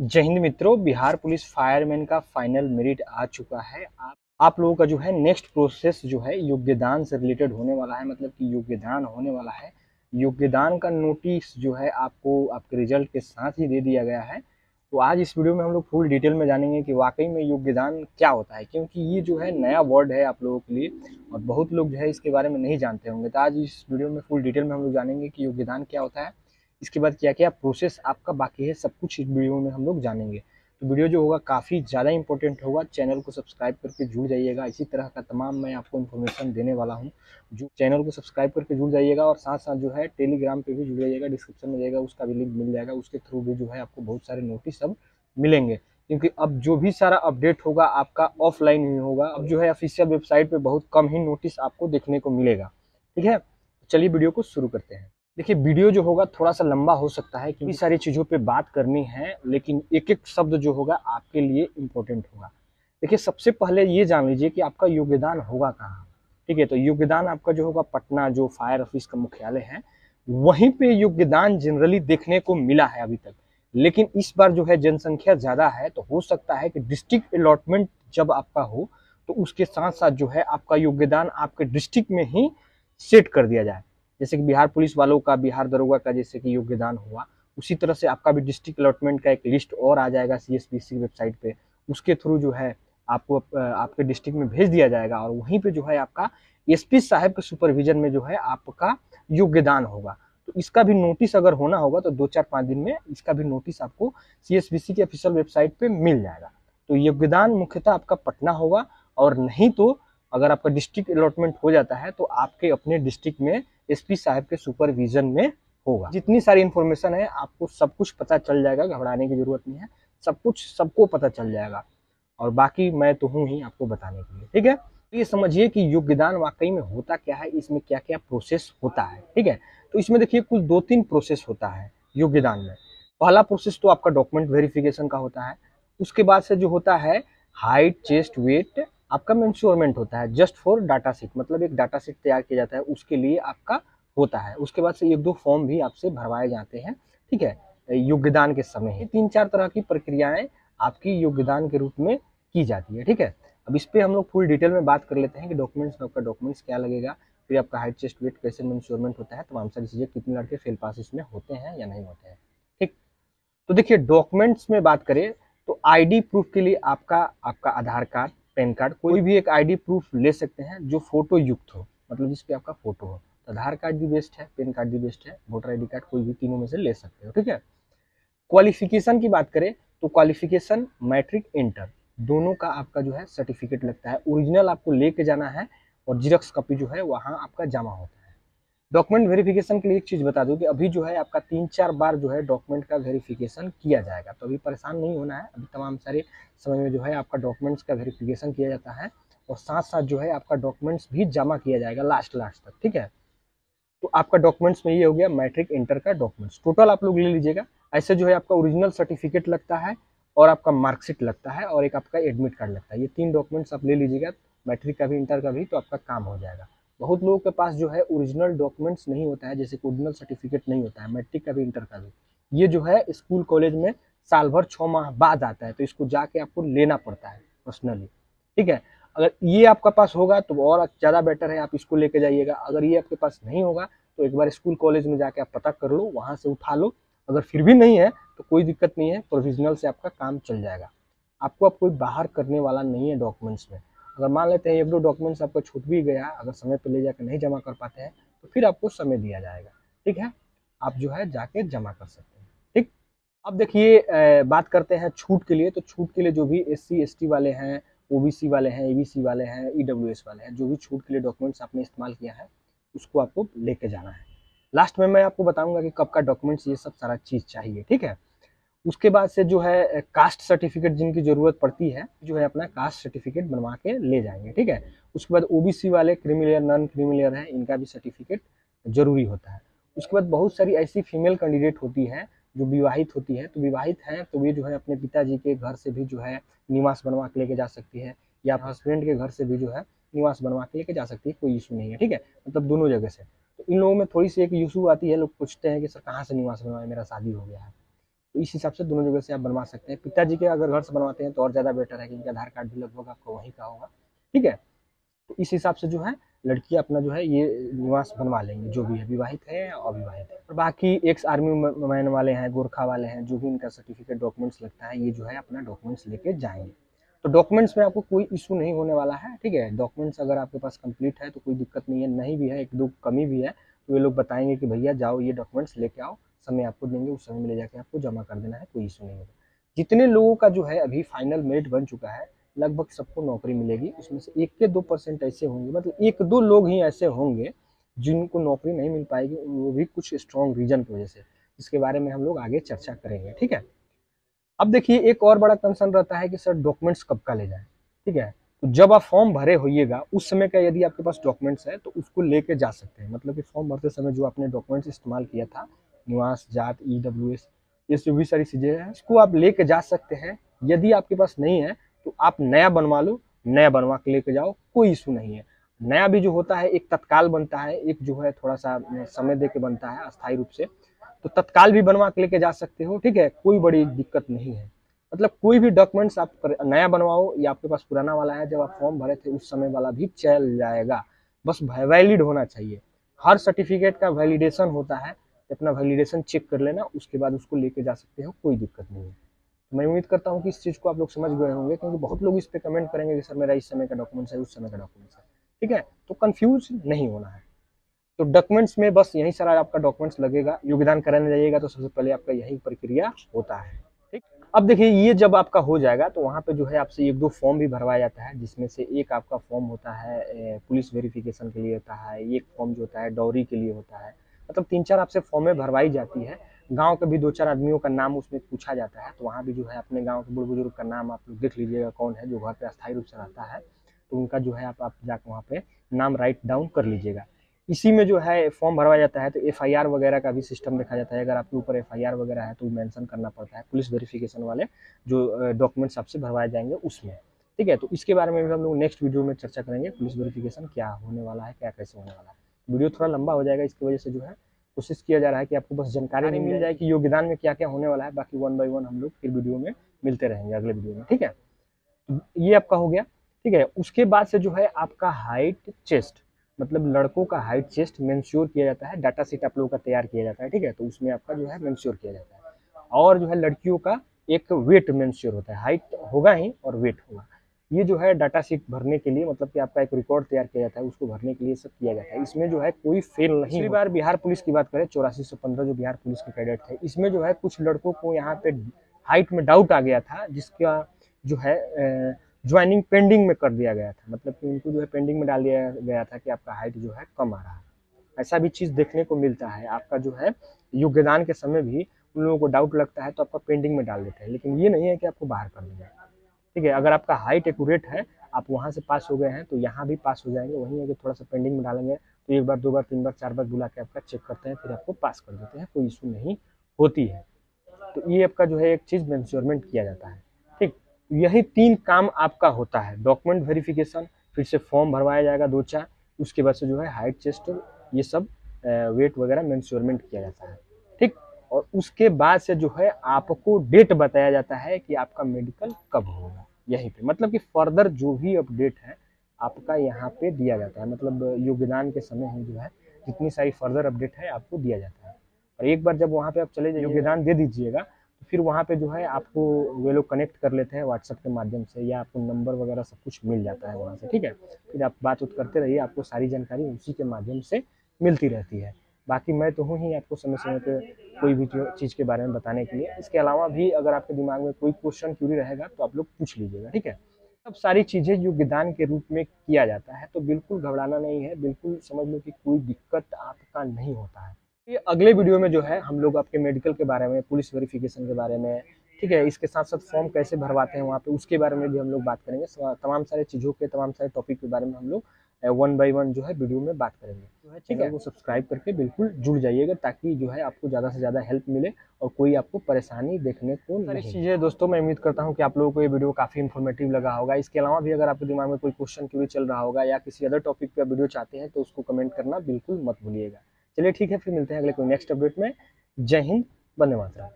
जय हिंद मित्रों, Bihar police fireman का फाइनल मेरिट आ चुका है। आप आप लोगों का जो है नेक्स्ट प्रोसेस जो है योग्यदान से रिलेटेड होने वाला है मतलब कि योग्यदान होने वाला है। योग्यदान का नोटिस जो है आपको, आपके रिज़ल्ट के साथ ही दे दिया गया है। तो आज इस वीडियो में हम लोग फुल डिटेल में जानेंगे कि वाकई में योग्यदान क्या होता है, क्योंकि ये जो है नया वर्ड है आप लोगों के लिए, और बहुत लोग जो है इसके बारे में नहीं जानते होंगे। तो आज इस वीडियो में फुल डिटेल में हम लोग जानेंगे कि योग्यदान क्या होता है। इसके बाद क्या क्या प्रोसेस आपका बाकी है, सब कुछ इस वीडियो में हम लोग जानेंगे। तो वीडियो जो होगा काफ़ी ज़्यादा इंपॉर्टेंट होगा। चैनल को सब्सक्राइब करके जुड़ जाइएगा। इसी तरह का तमाम मैं आपको इन्फॉर्मेशन देने वाला हूँ। जो चैनल को सब्सक्राइब करके जुड़ जाइएगा और साथ साथ जो है टेलीग्राम पे भी जुड़ जाइएगा। डिस्क्रिप्शन में जाएगा उसका भी लिंक मिल जाएगा। उसके थ्रू भी जो है आपको बहुत सारे नोटिस अब मिलेंगे। क्योंकि अब जो भी सारा अपडेट होगा, आपका ऑफलाइन ही होगा। अब जो है ऑफिशियल वेबसाइट पे बहुत कम ही नोटिस आपको देखने को मिलेगा। ठीक है? चलिए वीडियो को शुरू करते हैं। देखिए, वीडियो जो होगा थोड़ा सा लंबा हो सकता है क्योंकि सारी चीज़ों पे बात करनी है, लेकिन एक एक शब्द जो होगा आपके लिए इम्पोर्टेंट होगा। देखिए, सबसे पहले ये जान लीजिए कि आपका योगदान होगा कहाँ। ठीक है तो योगदान आपका जो होगा पटना, जो फायर ऑफ़िस का मुख्यालय है, वहीं पे योगदान जनरली देखने को मिला है अभी तक। लेकिन इस बार जो है जनसंख्या ज़्यादा है तो हो सकता है कि डिस्ट्रिक्ट अलॉटमेंट जब आपका हो तो उसके साथ साथ जो है आपका योगदान आपके डिस्ट्रिक्ट में ही सेट कर दिया जाए। जैसे कि बिहार पुलिस वालों का, बिहार दरोगा का जैसे कि योगदान हुआ, उसी तरह से आपका भी डिस्ट्रिक्ट अलॉटमेंट का एक लिस्ट और आ जाएगा सी एस की वेबसाइट पे। उसके थ्रू जो है, आपको, आपके डिस्ट्रिक्ट में भेज दिया जाएगा और वहीं पे जो है आपका एसपी साहब के सुपरविजन में जो है आपका योगदान होगा। तो इसका भी नोटिस अगर होना होगा तो दो चार पाँच दिन में इसका भी नोटिस आपको सीएसबीसी की ऑफिशियल वेबसाइट पे मिल जाएगा। तो योगदान मुख्यतः आपका पटना होगा और नहीं तो अगर आपका डिस्ट्रिक्ट अलॉटमेंट हो जाता है तो आपके अपने डिस्ट्रिक्ट में एसपी साहब के सुपरविजन में होगा। जितनी सारी इन्फॉर्मेशन है, आपको सब कुछ पता चल जाएगा, घबराने की ज़रूरत नहीं है। सब कुछ सबको पता चल जाएगा। और बाकी मैं तो हूँ ही आपको बताने के लिए, ठीक है? तो ये समझिए कि योगदान वाकई में होता क्या है, इसमें क्या क्या प्रोसेस होता है, ठीक है? तो इसमें देखिए, कुल दो तीन प्रोसेस होता है योगदान में। पहला प्रोसेस तो आपका डॉक्यूमेंट वेरिफिकेशन का होता है। उसके बाद से जो होता है हाइट चेस्ट वेट आपका मेंश्योरमेंट होता है जस्ट फॉर डाटा सीट मतलब एक डाटा सीट तैयार किया जाता है, उसके लिए आपका होता है। उसके बाद से एक दो फॉर्म भी आपसे भरवाए जाते हैं, ठीक है? योगदान के समय ही। तीन चार तरह की प्रक्रियाएँ आपकी योगदान के रूप में की जाती है, ठीक है? अब इस पर हम लोग फुल डिटेल में बात कर लेते हैं कि डॉक्यूमेंट्स में आपका डॉक्यूमेंट्स क्या लगेगा। फिर आपका हाइट चेस्ट वेट कैसे इंश्योरमेंट होता है तमाम सारी चीज़ें कितने लड़के फेल पास इसमें होते हैं या नहीं होते हैं, ठीक? तो देखिए डॉक्यूमेंट्स में बात करें तो आईडी प्रूफ के लिए आपका आपका आधार कार्ड पैन कार्ड, कोई भी एक आईडी प्रूफ ले सकते हैं जो फ़ोटो युक्त हो। मतलब जिसपे आपका फ़ोटो हो। तो आधार कार्ड भी बेस्ट है, पैन कार्ड भी बेस्ट है, वोटर आईडी कार्ड कोई भी तीनों में से ले सकते हो, ठीक है? क्वालिफिकेशन की बात करें तो क्वालिफिकेशन, मैट्रिक, इंटर, दोनों का आपका जो है सर्टिफिकेट लगता है। ओरिजिनल आपको लेके जाना है और जीरोक्स कॉपी जो है, वहाँ आपका जमा होता है। डॉक्यूमेंट वेरिफिकेशन के लिए एक चीज़ बता दूँ कि अभी जो है आपका तीन चार बार जो है डॉक्यूमेंट का वेरिफिकेशन किया जाएगा। तो अभी परेशान नहीं होना है। अभी तमाम सारे समय में जो है आपका डॉक्यूमेंट्स का वेरिफिकेशन किया जाता है और साथ साथ जो है आपका डॉक्यूमेंट्स भी जमा किया जाएगा लास्ट लास्ट तक, ठीक है? तो आपका डॉक्यूमेंट्स में ये हो गया मैट्रिक इंटर का डॉक्यूमेंट्स। टोटल आप लोग ले लीजिएगा। ऐसे जो है आपका ओरिजिनल सर्टिफिकेट लगता है और आपका मार्कशीट लगता है और एक आपका एडमिट कार्ड लगता है। ये तीन डॉक्यूमेंट्स आप ले लीजिएगा, मैट्रिक का भी, इंटर का भी तो आपका काम हो जाएगा। बहुत लोगों के पास जो है ओरिजिनल डॉक्यूमेंट्स नहीं होता है, जैसे ओरिजिनल सर्टिफिकेट नहीं होता है मैट्रिक का भी इंटर का भी ये जो है स्कूल कॉलेज में साल भर छः माह बाद आता है तो इसको जाके आपको लेना पड़ता है पर्सनली ठीक है? अगर ये आपका पास होगा तो और ज़्यादा बेटर है, आप इसको लेके जाइएगा। अगर ये आपके पास नहीं होगा तो एक बार स्कूल कॉलेज में जाके आप पता कर लो, वहाँ से उठा लो। अगर फिर भी नहीं है तो कोई दिक्कत नहीं है प्रोविजनल से आपका काम चल जाएगा। आपको अब कोई बाहर करने वाला नहीं है डॉक्यूमेंट्स में। अगर मान लेते हैं एक दो डॉक्यूमेंट्स आपको छूट भी गया, अगर समय पर ले जाकर नहीं जमा कर पाते हैं तो फिर आपको समय दिया जाएगा। ठीक है? आप जो है जाके जमा कर सकते हैं। ठीक? अब देखिए बात करते हैं छूट के लिए। तो छूट के लिए जो भी एस सी वाले हैं ओबीसी वाले हैं एबीसी वाले हैं ईडब्ल्यूएस वाले हैं, जो भी छूट के लिए डॉक्यूमेंट्स आपने इस्तेमाल किया है, उसको आपको लेके जाना है। लास्ट में मैं आपको बताऊँगा कि कब का डॉक्यूमेंट्स, ये सब सारा चीज़ चाहिए। ठीक है? उसके बाद से जो है कास्ट सर्टिफिकेट जिनकी ज़रूरत पड़ती है, जो है अपना कास्ट सर्टिफिकेट बनवा के ले जाएँगे, ठीक है? उसके बाद ओबीसी वाले क्रिमिलियर नॉन क्रिमिलियर हैं, इनका भी सर्टिफिकेट ज़रूरी होता है। उसके बाद बहुत सारी ऐसी फीमेल कैंडिडेट होती है, जो विवाहित होती है तो विवाहित हैं तो वे जो है अपने पिताजी के घर से भी जो है निवास बनवा के लेके जा सकती है, या हस्बैंड के घर से भी जो है निवास बनवा के लेके जा सकती है, कोई इशू नहीं है, ठीक है? मतलब दोनों जगह से। तो इन लोगों में थोड़ी सी एक इशू आती है, लोग पूछते हैं कि, सर, कहाँ से निवास बनवाए? मेरा शादी हो गया है। तो इस हिसाब से दोनों जगह से आप बनवा सकते हैं। पिताजी के अगर घर से बनवाते हैं तो और ज़्यादा बेटर है, क्योंकि आधार कार्ड भी लगभग आपका वहीं का होगा। ठीक है? तो इस हिसाब से जो है, लड़की अपना जो है, ये निवास बनवा लेंगे, जो भी है विवाहित है या अविवाहित है। और बाकी एक्स आर्मी मैन वाले हैं, गोरखा वाले हैं, जो भी इनका सर्टिफिकेट डॉक्यूमेंट्स लगता है, ये जो है अपना डॉक्यूमेंट्स लेके जाएँगे। तो डॉक्यूमेंट्स में आपको कोई इशू नहीं होने वाला है, ठीक है? डॉक्यूमेंट्स अगर आपके पास कंप्लीट है तो कोई दिक्कत नहीं है, नहीं भी है, एक दो कमी भी है तो ये लोग बताएँगे कि भैया जाओ, ये डॉक्यूमेंट्स लेके आओ। समय आपको देंगे, उस समय में ले जाके आपको जमा कर देना है, कोई इशू नहीं होगा जितने लोगों का जो है अभी फाइनल मेरिट बन चुका है, लगभग सबको नौकरी मिलेगी, उसमें से एक के दो परसेंट ऐसे होंगे मतलब एक दो लोग ही ऐसे होंगे, जिनको नौकरी नहीं मिल पाएगी, वो भी कुछ स्ट्रॉन्ग रीजन की वजह से। इसके बारे में हम लोग आगे चर्चा करेंगे, ठीक है? अब देखिए, एक और बड़ा कंसर्न रहता है कि, सर डॉक्यूमेंट्स कब का ले जाए? ठीक है? तो जब आप फॉर्म भरे होइएगा, उस समय का यदि आपके पास डॉक्यूमेंट्स है तो उसको लेके जा सकते हैं। मतलब कि फॉर्म भरते समय जो आपने डॉक्यूमेंट्स इस्तेमाल किया था निवास, जात ई डब्ल्यू एस ये जो भी सारी चीज़ें हैं। इसको आप लेके जा सकते हैं। यदि आपके पास नहीं है तो आप नया बनवा लो। नया बनवा के लेके जाओ, कोई इशू नहीं है। नया भी जो होता है, एक तत्काल बनता है, एक जो है थोड़ा सा समय दे के बनता है, अस्थायी रूप से तो तत्काल भी बनवा के लेके जा सकते हो, ठीक है? कोई बड़ी दिक्कत नहीं है। मतलब कोई भी डॉक्यूमेंट्स आप नया बनवाओ, या आपके पास पुराना वाला है, जब आप फॉर्म भरे थे, उस समय वाला भी चल जाएगा। बस वैलिड होना चाहिए। हर सर्टिफिकेट का वैलिडेशन होता है अपना वैलिडेशन चेक कर लेना, उसके बाद उसको लेके जा सकते हो, कोई दिक्कत नहीं है। तो मैं उम्मीद करता हूँ कि इस चीज़ को आप लोग समझ गए होंगे, क्योंकि बहुत लोग इस पर कमेंट करेंगे कि, सर, मेरा इस समय का डॉक्यूमेंट्स है, उस समय का डॉक्यूमेंट्स है। ठीक है? तो कन्फ्यूज़ नहीं होना है। तो डॉक्यूमेंट्स में बस यही सारा आपका डॉक्यूमेंट्स लगेगा, योगदान कराने जाइएगा तो सबसे पहले आपका यही प्रक्रिया होता है। ठीक? अब देखिए, ये जब आपका हो जाएगा तो वहाँ पे जो है आपसे एक दो फॉर्म भी भरवाया जाता है, जिसमें से एक आपका फॉर्म होता है पुलिस वेरिफिकेशन के लिए होता है, एक फॉर्म जो होता है, डॉरी के लिए होता है। मतलब तीन चार आपसे फॉर्में भरवाई जाती है। गाँव के भी दो चार आदमियों का नाम उसमें पूछा जाता है तो वहाँ भी जो है अपने गाँव के बुढ़ बुज़ुर्ग का नाम आप लोग देख लीजिएगा कौन है जो घर पे अस्थायी रूप से रहता है तो उनका जो है आप, आप जाकर वहाँ पे नाम राइट डाउन कर लीजिएगा। इसी में जो है फॉर्म भरवाया जाता है तो एफआईआर वगैरह का भी सिस्टम देखा जाता है। अगर आपके ऊपर एफआईआर वगैरह है तो मैंसन करना पड़ता है पुलिस वेरिफिकेशन वाले जो डॉक्यूमेंट्स आपसे भरवाए जाएँगे उसमें। ठीक है तो इसके बारे में भी हम लोग नेक्स्ट वीडियो में चर्चा करेंगे पुलिस वेरिफिकेशन क्या होने वाला है क्या कैसे होने वाला है। वीडियो थोड़ा लंबा हो जाएगा इसकी वजह से जो है कोशिश किया जा रहा है कि आपको बस जानकारी मिल जाए कि योगदान में क्या क्या होने वाला है। बाकी वन बाई वन हम लोग फिर वीडियो में मिलते रहेंगे अगले वीडियो में ठीक है? तो ये आपका हो गया ठीक है? उसके बाद से जो है आपका हाइट चेस्ट मतलब लड़कों का हाइट चेस्ट मेंश्योर किया जाता है डाटा सेट आप लोगों का तैयार किया जाता है ठीक है? तो उसमें आपका जो है मेंश्योर किया जाता है। और जो है लड़कियों का एक वेट मेंश्योर होता है हाइट होगा ही और वेट होगा। ये जो है डाटा शीट भरने के लिए मतलब कि आपका एक रिकॉर्ड तैयार किया जाता है उसको भरने के लिए सब किया जाता है। इसमें जो है कोई फेल नहीं पिछली बार बिहार पुलिस की बात करें चौरासी सौ पंद्रह जो बिहार पुलिस के कैडेट थे इसमें जो है कुछ लड़कों को यहाँ पे हाइट में डाउट आ गया था जिसका जो है ज्वाइनिंग पेंडिंग में कर दिया गया था। मतलब कि उनको जो है पेंडिंग में डाल दिया गया था कि आपका हाइट जो है कम आ रहा है। ऐसा भी चीज़ देखने को मिलता है। आपका जो है योगदान के समय भी उन लोगों को डाउट लगता है तो आपका पेंडिंग में डाल देते हैं। लेकिन ये नहीं है कि आपको बाहर कर देंगे ठीक है, अगर आपका हाइट एक्यूरेट है, आप वहाँ से पास हो गए हैं तो यहाँ भी पास हो जाएँगे। वहीं अगर थोड़ा सा पेंडिंग में डालेंगे तो एक बार, दो बार, तीन बार, चार बार बुला के आपका चेक करते हैं, फिर आपको पास कर देते हैं, कोई इशू नहीं होती है। तो ये आपका जो है, एक चीज़ मेंश्योरमेंट किया जाता है। ठीक, यही तीन काम आपका होता है डॉक्यूमेंट वेरिफिकेशन फिर से फॉर्म भरवाया जाएगा दो चार, उसके बाद से जो है हाइट चेस्ट ये सब वेट वगैरह मेन्श्योरमेंट किया जाता है। और उसके बाद से जो है आपको डेट बताया जाता है कि आपका मेडिकल कब होगा। यहीं पे मतलब कि फर्दर जो भी अपडेट है आपका यहाँ पे दिया जाता है। मतलब योगदान के समय ही जो है जितनी सारी फर्दर अपडेट है आपको दिया जाता है। और एक बार जब वहाँ पे आप चले जाए योगदान दे दीजिएगा तो फिर वहाँ पे जो है आपको वे लोग कनेक्ट कर लेते हैं व्हाट्सएप के माध्यम से या आपको नंबर वगैरह सब कुछ मिल जाता है वहाँ से ठीक है? फिर आप बात करते रहिए आपको सारी जानकारी उसी के माध्यम से मिलती रहती है। बाकी मैं तो हूँ ही आपको समय समय पे कोई भी चीज़ के बारे में बताने के लिए। इसके अलावा भी अगर आपके दिमाग में कोई क्वेश्चन क्यूरी रहेगा तो आप लोग पूछ लीजिएगा ठीक है? सब सारी चीज़ें योगदान के रूप में किया जाता है तो बिल्कुल घबराना नहीं है। बिल्कुल समझ लो कि कोई दिक्कत आपका नहीं होता है। ये अगले वीडियो में जो है हम लोग आपके मेडिकल के बारे में पुलिस वेरिफिकेशन के बारे में ठीक है? इसके साथ साथ फॉर्म कैसे भरवाते हैं वहाँ पे उसके बारे में भी हम लोग बात करेंगे। तमाम सारे चीज़ों के तमाम सारे टॉपिक के बारे में हम लोग वन बाई वन जो है वीडियो में बात करेंगे। जो है ठीक है। वो सब्सक्राइब करके बिल्कुल जुड़ जाइएगा ताकि जो है आपको ज़्यादा से ज़्यादा हेल्प मिले और कोई आपको परेशानी देखने को सारी चीज़ें दोस्तों मैं उम्मीद करता हूँ कि आप लोगों को ये वीडियो काफ़ी इन्फॉर्मेटिव लगा होगा। इसके अलावा भी अगर आपके दिमाग में कोई क्वेश्चन क्यों चल रहा होगा या किसी अदर टॉपिक पर वीडियो चाहते हैं तो उसको कमेंट करना बिल्कुल मत भूलिएगा। चलिए ठीक है फिर मिलते हैं अगले कोई नेक्स्ट अपडेट में। जय हिंद बंदे मातरा